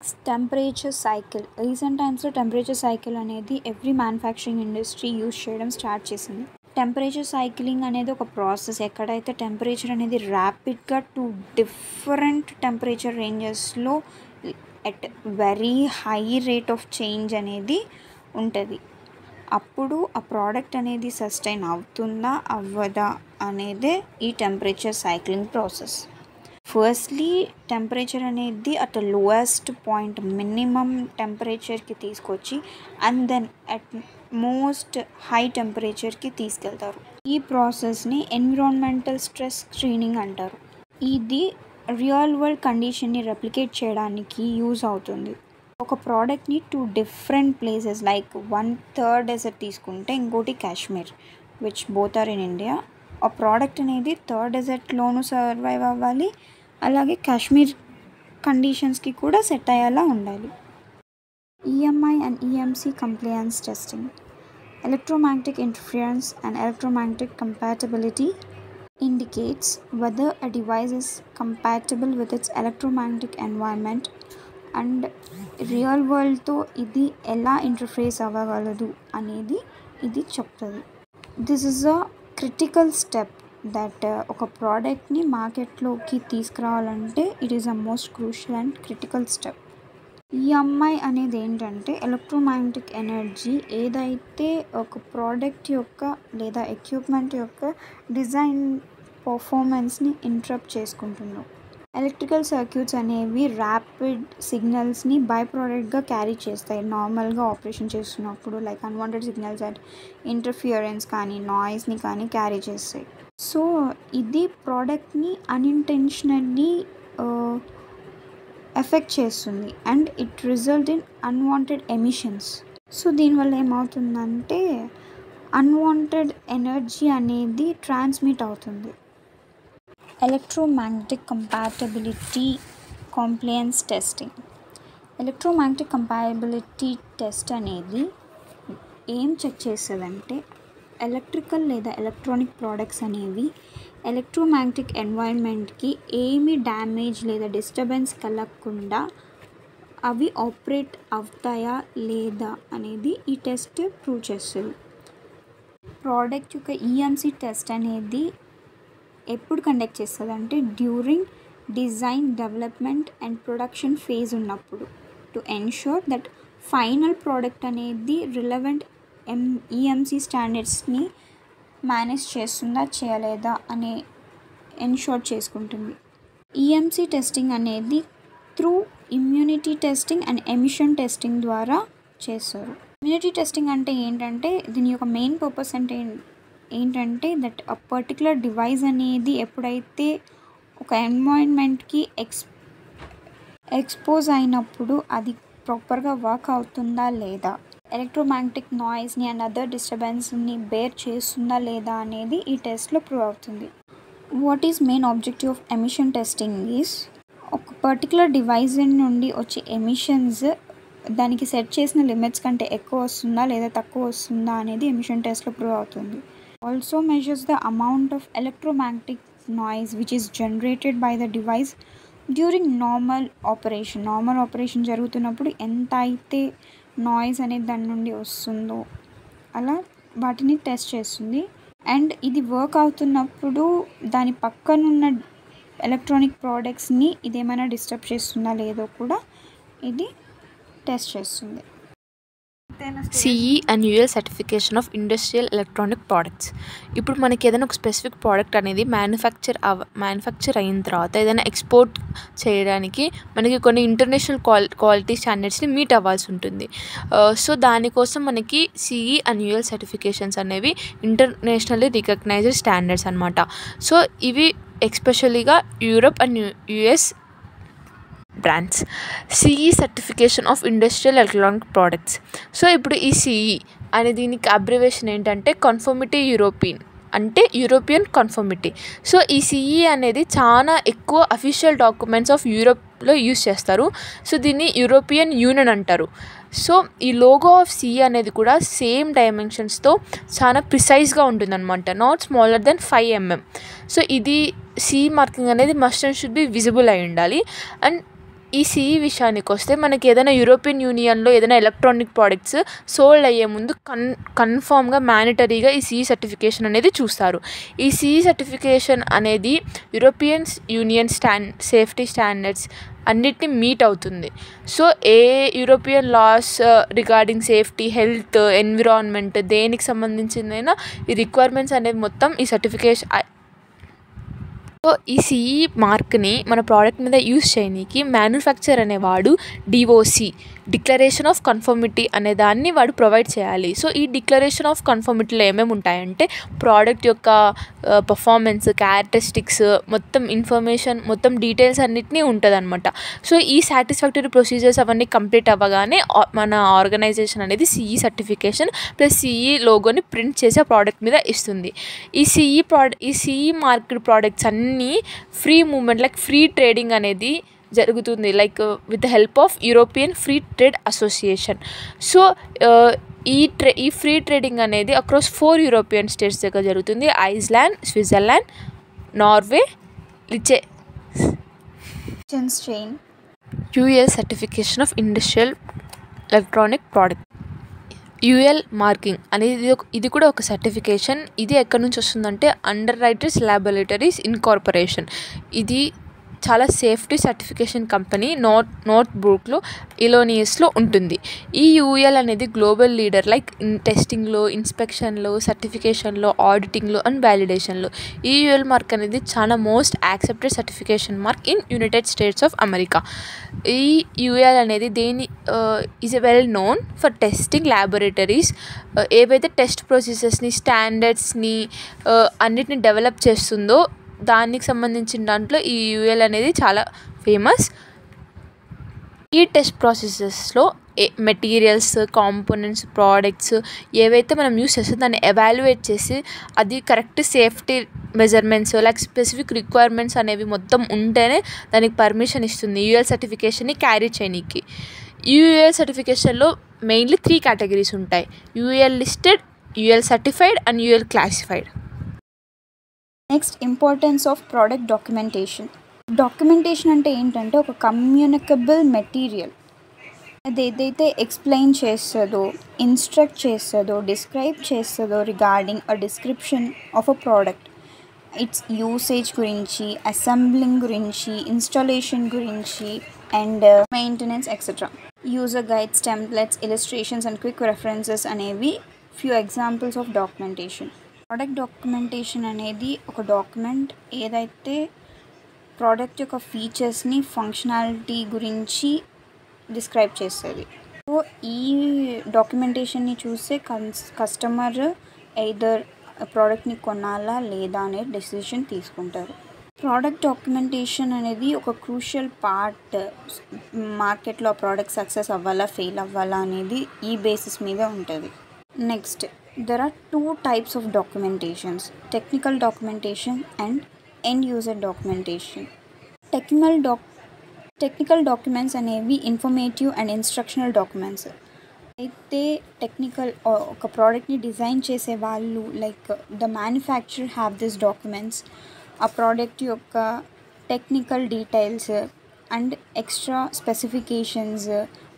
Temperature cycle recent టైమ్స్లో temperature cycle అనేది every manufacturing industry use చేయడం స్టార్ట్ చేసింది. టెంపరేచర్ సైక్లింగ్ అనేది ఒక ప్రాసెస్. ఎక్కడైతే టెంపరేచర్ అనేది ర్యాపిడ్గా to different temperature రేంజెస్లో at very high rate of change అనేది ఉంటుంది. అప్పుడు ఆ ప్రోడక్ట్ అనేది సస్టైన్ అవుతుందా? అవ్వదా? అనేదే ఈ temperature cycling process. Firstly temperature అనేది అట్ లోయెస్ట్ పాయింట్ మినిమం టెంపరేచర్కి తీసుకొచ్చి and then at most high టెంపరేచర్కి తీసుకెళ్తారు. ఈ ప్రాసెస్ని ఎన్విరాన్మెంటల్ స్ట్రెస్ స్క్రీనింగ్ అంటారు. ఇది రియల్ వరల్డ్ కండిషన్ని రెప్లికేట్ చేయడానికి యూజ్ అవుతుంది. ఒక ప్రోడక్ట్ని two different places like one third desert తీసుకుంటే ఇంకోటి Kashmir which both are in India ఆ ప్రోడక్ట్ అనేది థర్డ్ డెజర్ట్లోనూ సర్వైవ్ అవ్వాలి అలాగే కాశ్మీర్ కండిషన్స్కి కూడా సెట్ అయ్యేలా ఉండాలి. EMI and EMC compliance testing electromagnetic interference and electromagnetic compatibility indicates whether a device is compatible with its electromagnetic environment and real వరల్డ్తో ఇది ఎలా ఇంటర్ఫేస్ అవ్వగలదు అనేది ఇది చెప్తుంది. This is a critical step that uh, ఒక ప్రోడక్ట్ని మార్కెట్లోకి తీసుకురావాలంటే it is a most crucial and critical step EMI అనేది ఏంటంటే ఎలక్ట్రోమాగ్నెటిక్ ఎనర్జీ ఏదైతే ఒక ప్రోడక్ట్ యొక్క లేదా ఎక్విప్మెంట్ యొక్క డిజైన్ పర్ఫార్మెన్స్ని ఇంటరప్ట్ చేసుకుంటుందో ఎలక్ట్రికల్ సర్క్యూట్స్ అనేవి ర్యాపిడ్ సిగ్నల్స్ని బై ప్రోడక్ట్గా క్యారీ చేస్తాయి. నార్మల్గా ఆపరేషన్ చేస్తున్నప్పుడు like unwanted signals and interference కానీ నాయిస్ని కానీ క్యారీ చేస్తాయి. సో ఇది ప్రోడక్ట్ని అన్ఇంటెన్షనల్లీ ఎఫెక్ట్ చేస్తుంది. And it result in unwanted emissions. So దీనివల్ల ఏమవుతుందంటే అన్వాంటెడ్ ఎనర్జీ అనేది ట్రాన్స్మిట్ అవుతుంది. Electromagnetic compatibility compliance testing. Electromagnetic compatibility test అనేది ఏం చెక్ చేస్తుందంటే ఎలక్ట్రికల్ లేదా ఎలక్ట్రానిక్ ప్రోడక్ట్స్ అనేవి ఎలక్ట్రోమాగ్నెటిక్ ఎన్వైర్న్మెంట్కి ఏమి డ్యామేజ్ లేదా డిస్టర్బెన్స్ కలగకుండా అవి ఆపరేట్ అవుతాయా లేదా అనేది ఈ టెస్ట్ ప్రూవ్ చేస్తుంది. ప్రోడక్ట్ యొక్క ఈఎంసీ టెస్ట్ అనేది ఎప్పుడు కండక్ట్ చేస్తుంది అంటే during design development and production phase ఉన్నప్పుడు. To ensure that final product అనేది రిలవెంట్ ఎం ఈఎంసీ స్టాండర్డ్స్ని మేనేజ్ చేస్తుందా చేయలేదా అనే ఎన్షోర్ చేసుకుంటుంది. ఈఎంసీ టెస్టింగ్ అనేది through immunity testing and emission testing ద్వారా చేస్తారు. ఇమ్యూనిటీ టెస్టింగ్ అంటే ఏంటంటే దీని యొక్క మెయిన్ పర్పస్ అంటే ఏంటంటే దట్ ఆ పర్టికులర్ డివైస్ అనేది ఎప్పుడైతే ఒక ఎన్వైర్న్మెంట్కి ఎక్స్ ఎక్స్పోజ్ అయినప్పుడు అది ప్రాపర్గా వర్క్ అవుతుందా లేదా ఎలక్ట్రోమాగ్నెటిక్ నాయిస్ని అండ్ అదర్ డిస్టర్బెన్స్ని బేర్ చేస్తుందా లేదా అనేది ఈ టెస్ట్లో ప్రూవ్ అవుతుంది. What is main objective of emission testing is ఒక పర్టికులర్ డివైజ్ నుండి వచ్చే ఎమిషన్స్ దానికి సెట్ చేసిన లిమిట్స్ కంటే ఎక్కువ వస్తుందా లేదా తక్కువ వస్తుందా అనేది ఎమిషన్ టెస్ట్లో ప్రూవ్ అవుతుంది. Also measures the amount of electromagnetic noise which is generated by the device during normal operation normal operation జరుగుతున్నప్పుడు ఎంత అయితే నాయిస్ అనేది దాని నుండి వస్తుందో. అలా వాటిని టెస్ట్ చేస్తుంది. అండ్ ఇది వర్క్ అవుతున్నప్పుడు దాని పక్కనున్న ఎలక్ట్రానిక్ ప్రోడక్ట్స్ని ఇదేమైనా డిస్టర్బ్ చేస్తుందా లేదో కూడా ఇది టెస్ట్ చేస్తుంది. CE and UL certification of industrial electronic products ఇప్పుడు మనకి ఏదైనా ఒక స్పెసిఫిక్ ప్రోడక్ట్ అనేది మ్యానుఫ్యాక్చర్ అవ మ్యానుఫ్యాక్చర్ అయిన తర్వాత ఏదైనా ఎక్స్పోర్ట్ చేయడానికి మనకి కొన్ని ఇంటర్నేషనల్ క్వాలి క్వాలిటీ స్టాండర్డ్స్ని మీట్ అవ్వాల్సి ఉంటుంది. Uh, సో దానికోసం మనకి సిఈ అండ్ యూఎల్ సర్టిఫికేషన్స్ అనేవి ఇంటర్నేషనల్లీ రికగ్నైజ్డ్ స్టాండర్డ్స్ అనమాట సో ఇవి ఎక్స్పెషలీగా Europe and US brands. CE certification of industrial electronic products so ఇప్పుడు ఈ సిఈ అనే దీనికి అబ్రివేషన్ ఏంటంటే కన్ఫర్మిటీ యూరోపియన్ అంటే యూరోపియన్ కన్ఫర్మిటీ సో ఈ సిఈ అనేది చాలా ఎక్కువ అఫీషియల్ డాక్యుమెంట్స్ ఆఫ్ యూరోప్లో యూస్ చేస్తారు. సో దీన్ని యూరోపియన్ యూనియన్ అంటారు. సో ఈ లోగో ఆఫ్ సిఈ అనేది కూడా సేమ్ డైమెన్షన్స్తో చాలా ప్రిసైజ్గా ఉంటుందన్నమాట. Not smaller than five mm so ఇది సిఈ మార్కింగ్ అనేది must and should be visible అయి ఉండాలి. అండ్ ఈ సిఈ విషయానికి వస్తే మనకి ఏదైనా యూరోపియన్ యూనియన్లో ఏదైనా ఎలక్ట్రానిక్ ప్రోడక్ట్స్ సోల్డ్ అయ్యే ముందు కన్ కన్ఫామ్గా మ్యానిటరీగా ఈ సిఈ సర్టిఫికేషన్ అనేది చూస్తారు. ఈ సిఈ సర్టిఫికేషన్ అనేది Europeans union stand safety standards అన్నిటిని మీట్ అవుతుంది. సో ఏ European laws regarding safety health environment దేనికి సంబంధించిందైనా ఈ రిక్వైర్మెంట్స్ అనేది మొత్తం ఈ సర్టిఫికేషన్ సో ఈ సిఈ మార్క్ని మన ప్రోడక్ట్ మీద యూస్ చేయనీకి మ్యానుఫ్యాక్చర్ అనేవాడు డిఓసి డిక్లరేషన్ ఆఫ్ కన్ఫర్మిటీ అనే దాన్ని వాడు ప్రొవైడ్ చేయాలి. సో ఈ డిక్లరేషన్ ఆఫ్ కన్ఫర్మిటీలో ఏమేమి ఉంటాయంటే ప్రోడక్ట్ యొక్క పర్ఫార్మెన్స్ క్యారెక్టరిస్టిక్స్ మొత్తం ఇన్ఫర్మేషన్ మొత్తం డీటెయిల్స్ అన్నిటినీ ఉంటుందన్నమాట. సో ఈ సాటిస్ఫాక్టరీ ప్రొసీజర్స్ అవన్నీ కంప్లీట్ అవ్వగానే మన ఆర్గనైజేషన్ అనేది సిఈ సర్టిఫికేషన్ ప్లస్ సిఈ లోగోని ప్రింట్ చేసి ఆ ప్రోడక్ట్ మీద ఇస్తుంది. ఈ సిఈ ప్రోడక్ట్ ఈ సిఈ మార్కెట్ ప్రోడక్ట్స్ అన్ని free moment like free trading అనేది జరుగుతుంది. Like with the help of European free trade association so ఈ ట్రే ఈ ఫ్రీ ట్రేడింగ్ అనేది అక్రాస్ ఫోర్ యూరోపియన్ స్టేట్స్ దగ్గర జరుగుతుంది. ఐస్లాండ్ స్విట్జర్లాండ్ నార్వే లిచే chain UL certification of industrial electronic product UL marking అనేది ఇది ఇది కూడా ఒక సర్టిఫికేషన్. ఇది ఎక్కడి నుంచి వస్తుందంటే అండర్ రైటర్స్ ల్యాబొరేటరీస్ ఇన్కార్పొరేషన్. ఇది చాలా safety certification company north north బుక్లో ఇలోనియస్లో ఉంటుంది. ఈ యూఎల్ అనేది గ్లోబల్ లీడర్ లైక్ ఇన్ టెస్టింగ్లో ఇన్స్పెక్షన్లో సర్టిఫికేషన్లో ఆడిటింగ్లో అండ్ వ్యాలిడేషన్లో. ఈ యూఎల్ మార్క్ అనేది చాలా most accepted certification mark in United States of America. ఈ యూఎల్ అనేది దేని is a well known for testing laboratories ఏవైతే టెస్ట్ ప్రొసీజర్స్ని స్టాండర్డ్స్ని అన్నిటిని డెవలప్ చేస్తుందో దానికి సంబంధించిన దాంట్లో ఈ యూఎల్ అనేది చాలా ఫేమస్. ఈ టెస్ట్ ప్రాసెసెస్లో ఏ మెటీరియల్స్ కాంపోనెంట్స్ ప్రోడక్ట్స్ ఏవైతే మనం యూస్ చేస్తే దాన్ని ఎవాల్యుయేట్ చేసి అది correct safety measurements like specific requirements అనేవి మొత్తం ఉంటేనే దానికి పర్మిషన్ ఇస్తుంది యూఎల్ సర్టిఫికేషన్ని క్యారీ చేయనీకి. యూఎల్ సర్టిఫికేషన్లో మెయిన్లీ త్రీ కేటగిరీస్ ఉంటాయి. UL listed UL certified and UL classified. Next importance of product documentation documentation అంటే ఏంటంటే ఒక కమ్యూనికబుల్ మెటీరియల్ అది ఏదైతే ఎక్స్ప్లెయిన్ చేస్తుందో ఇన్స్ట్రక్ట్ చేస్తుందో డిస్క్రైబ్ చేస్తుందో regarding a description of a product its usage గురించి అసెంబ్లింగ్ గురించి ఇన్స్టాలేషన్ గురించి and maintenance etcetera user guides templates illustrations and quick references అనేవి few examples of documentation product documentation అనేది ఒక డాక్యుమెంట్ ఏదైతే ప్రోడక్ట్ యొక్క ఫీచర్స్ని ఫంక్షనాలిటీ గురించి డిస్క్రైబ్ చేస్తుంది. సో ఈ డాక్యుమెంటేషన్ని చూస్తే కన్స్ కస్టమర్ ఎయిదర్ ప్రోడక్ట్ని కొనాలా లేదా అనే డెసిషన్ తీసుకుంటారు. ప్రోడక్ట్ డాక్యుమెంటేషన్ అనేది ఒక క్రూషియల్ పార్ట్ మార్కెట్లో ఆ ప్రోడక్ట్ సక్సెస్ అవ్వాలా ఫెయిల్ అవ్వాలా అనేది ఈ బేసిస్ మీద ఉంటుంది. Next there are two types of documentations technical documentation and end user documentation technical doc technical documents అనేవి ఇన్ఫర్మేటివ్ అండ్ ఇన్స్ట్రక్షనల్ డాక్యుమెంట్స్ అయితే టెక్నికల్ ఒక ప్రోడక్ట్ని డిజైన్ చేసే వాళ్ళు like the manufacture have this documents ఆ ప్రోడక్ట్ యొక్క technical details and extra specifications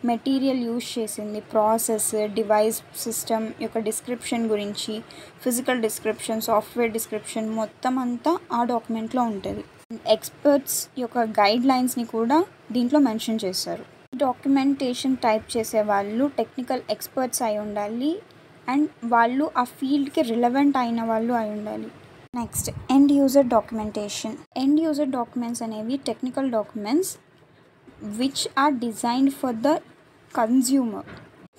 material use చేసింది process device system యొక్క డిస్క్రిప్షన్ గురించి ఫిజికల్ డిస్క్రిప్షన్ సాఫ్ట్వేర్ డిస్క్రిప్షన్ మొత్తం అంతా ఆ డాక్యుమెంట్లో ఉంటుంది. ఎక్స్పర్ట్స్ యొక్క గైడ్ లైన్స్ని కూడా దీంట్లో మెన్షన్ చేశారు. డాక్యుమెంటేషన్ టైప్ చేసే వాళ్ళు టెక్నికల్ ఎక్స్పర్ట్స్ అయి ఉండాలి అండ్ వాళ్ళు ఆ ఫీల్డ్కి రిలవెంట్ అయిన వాళ్ళు అయి ఉండాలి. Next end user documentation end user documents అనేవి technical documents which are designed for the consumer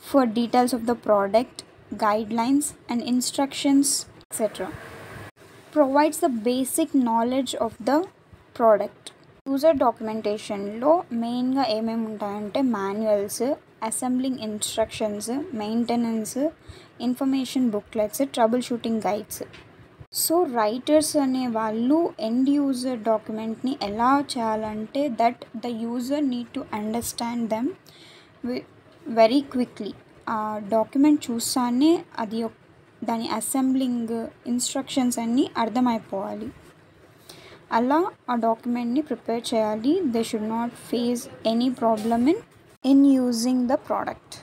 for details of the product guidelines and instructions etc provides the basic knowledge of the product user డాక్యుమెంటేషన్లో మెయిన్గా ఏమేమి ఉంటాయంటే manuals assembling instructions maintenance information booklets troubleshooting guides So writers అనే వాళ్ళు end user డాక్యుమెంట్ని ఎలా చేయాలంటే that the user need to understand them very quickly ఆ document చూస్తానే అది దాని అసెంబ్లింగ్ ఇన్స్ట్రక్షన్స్ అన్నీ అర్థమైపోవాలి. అలా ఆ డాక్యుమెంట్ని ప్రిపేర్ చేయాలి. They should not face any problem in in using the product